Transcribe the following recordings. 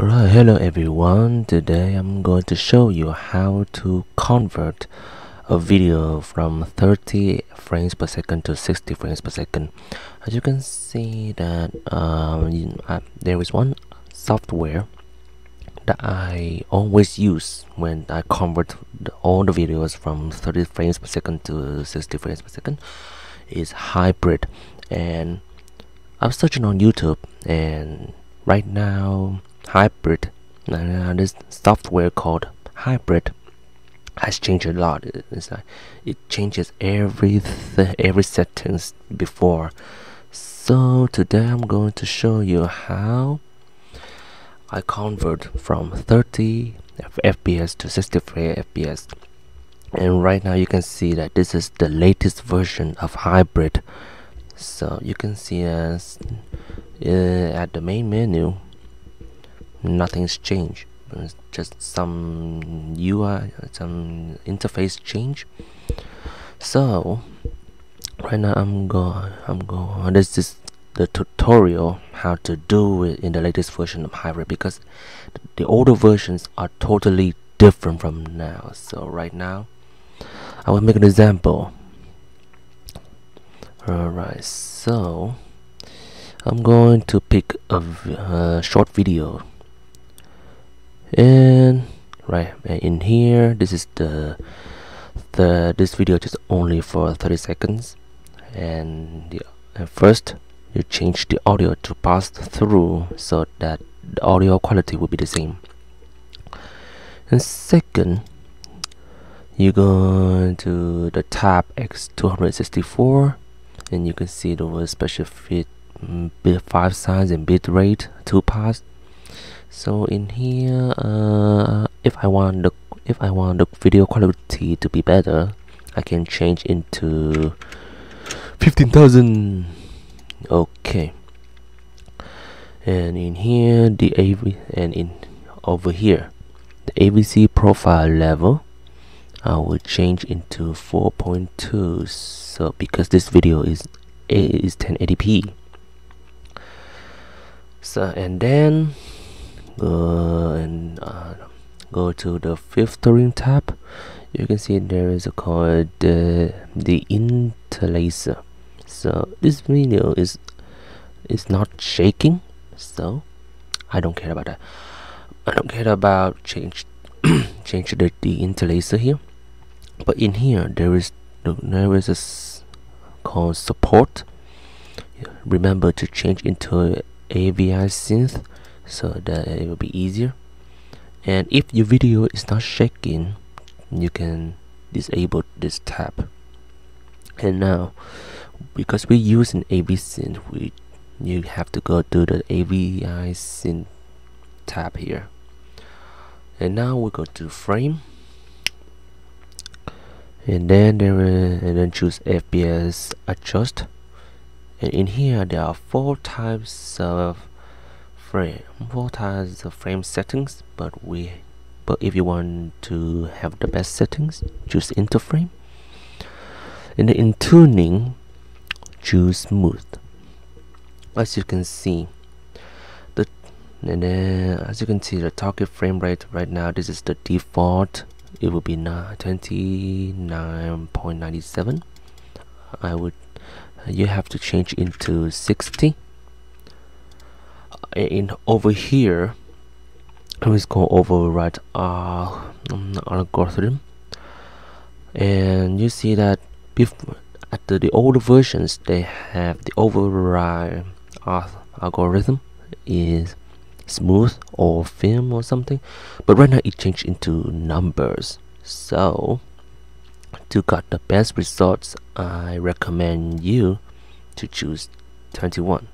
Alright, hello everyone. Today I'm going to show you how to convert a video from 30 frames per second to 60 frames per second. As you can see that um, uh, there is one software that I always use when I convert all the videos from 30 frames per second to 60 frames per second is hybrid and I'm searching on YouTube and right now hybrid uh, this software called hybrid has changed a lot. It's like it changes every every settings before. So today I'm going to show you how I convert from 30 FPS to 60 FPS and right now you can see that this is the latest version of hybrid. So you can see as uh, at the main menu nothing's changed. It's just some UI some interface change. So right now I'm going I'm going this is the tutorial how to do it in the latest version of hybrid because the older versions are totally different from now. So right now I will make an example. Alright so I'm going to pick a, a short video and right in here this is the the this video just only for 30 seconds. And the, first you change the audio to pass through so that the audio quality will be the same. And second you go to the tab X264 and you can see the special fit mm, bit 5 size and bit rate 2 pass so in here uh, if I want the if I want the video quality to be better I can change into 15,000 okay. And in here the AV and in over here the AVC profile level I will change into 4.2 so because this video is is 1080p so and then go and uh, go to the filtering tab. You can see there is a called uh, the interlacer so this video is is not shaking so I don't care about that. I don't care about change change the, the interlacer here. But in here there is there is a called support. Remember to change into AviSynth so that it will be easier. And if your video is not shaking you can disable this tab. And now because we use an AV synth we you have to go to the AviSynth tab here. And now we go to frame. And then there is, and then choose FPS adjust. And in here there are four types of frame four types of frame settings but we but if you want to have the best settings choose interframe. And in tuning choose smooth. As you can see the and then as you can see the target frame rate right now this is the default. It will be 29.97 I would you have to change into 60 in over here. Let's go override uh, algorithm. And you see that before at the, the older versions they have the override uh, algorithm is smooth or film or something. But right now it changed into numbers. So to get the best results I recommend you to choose 21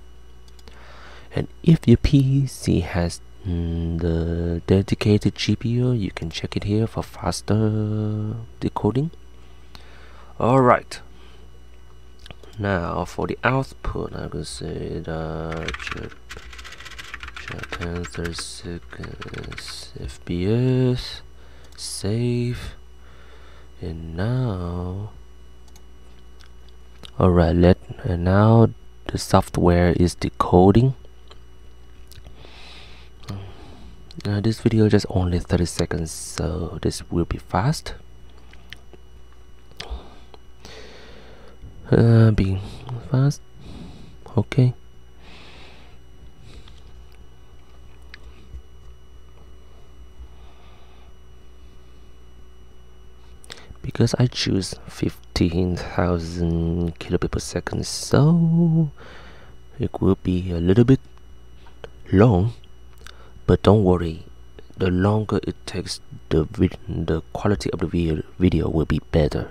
and if your PC has mm, the dedicated GPU you can check it here for faster decoding. Alright. Now for the output I can say that Japan 30 seconds FPS save and now alright let and now the software is decoding uh, this video just only 30 seconds so this will be fast. Uh, being fast. Okay. Because I choose 15,000 kilobit per second so it will be a little bit long but don't worry the longer it takes the the quality of the video, video will be better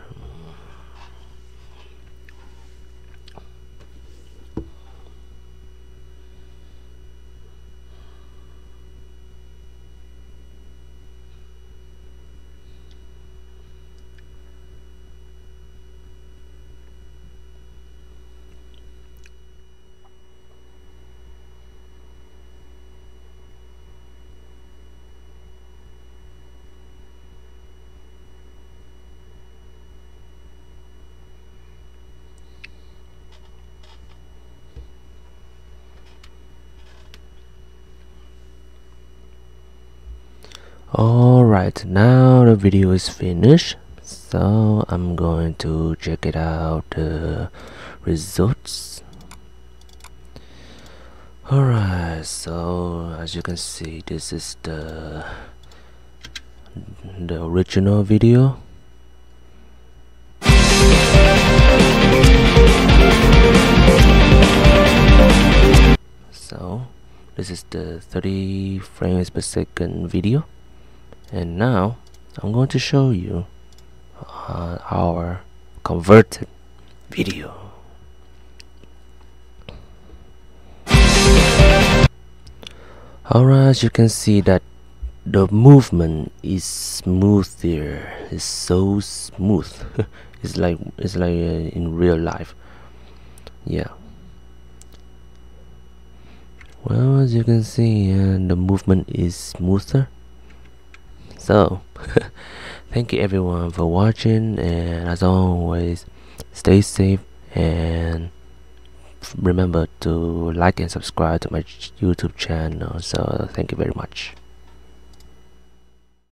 Alright, now the video is finished. So I'm going to check it out the results. Alright, so as you can see this is the the original video. So this is the 30 frames per second video and now I'm going to show you uh, our converted video. Alright as you can see that the movement is smooth it's so smooth. It's like it's like uh, in real life. Yeah. Well as you can see uh, the movement is smoother so thank you everyone for watching and as always stay safe and remember to like and subscribe to my youtube channel. So thank you very much